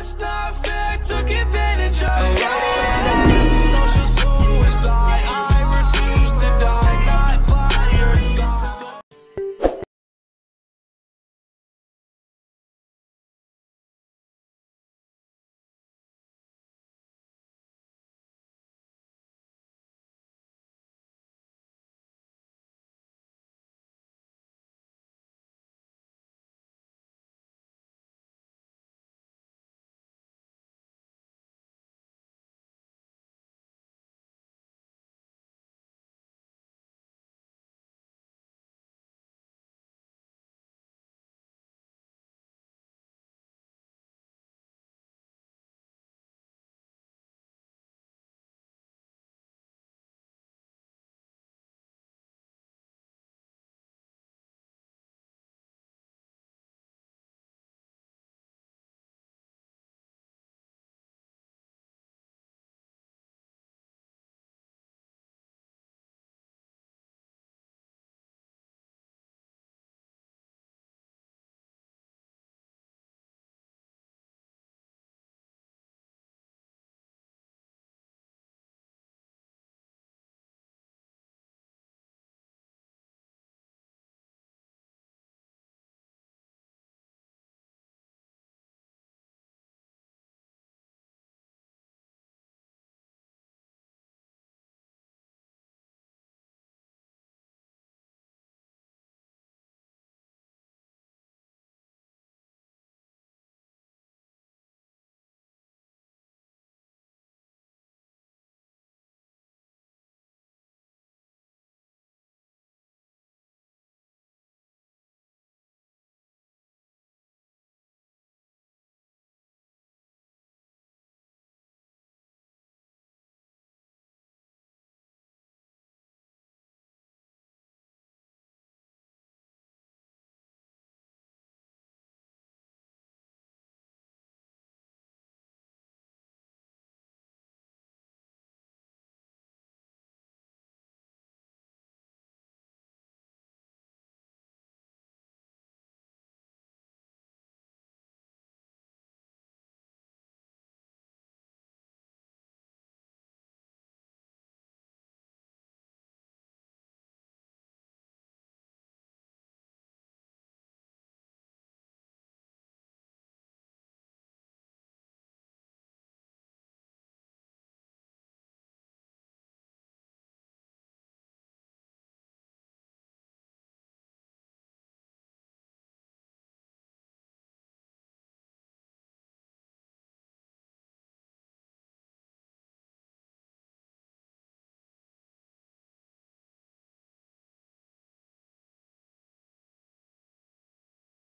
last night